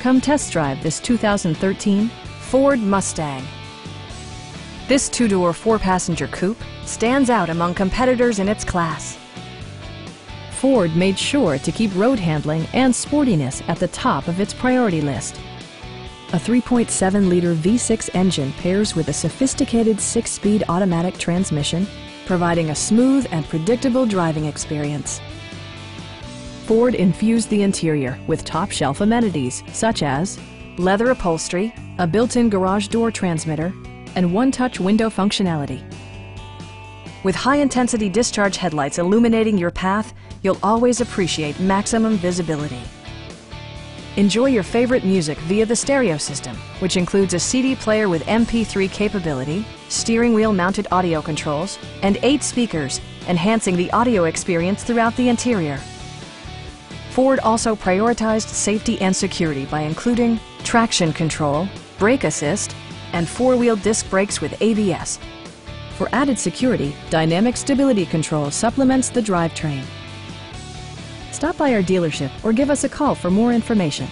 Come test drive this 2013 Ford Mustang. This two-door, four-passenger coupe stands out among competitors in its class. Ford made sure to keep road handling and sportiness at the top of its priority list. A 3.7-liter V6 engine pairs with a sophisticated six-speed automatic transmission, providing a smooth and predictable driving experience. Ford infused the interior with top-shelf amenities such as leather upholstery, a built-in garage door transmitter, and one-touch window functionality. With high-intensity discharge headlights illuminating your path, you'll always appreciate maximum visibility. Enjoy your favorite music via the stereo system, which includes a CD player with MP3 capability, steering wheel mounted audio controls, and eight speakers, enhancing the audio experience throughout the interior. Ford also prioritized safety and security by including traction control, brake assist, and four-wheel disc brakes with ABS. For added security, Dynamic Stability Control supplements the drivetrain. Stop by our dealership or give us a call for more information.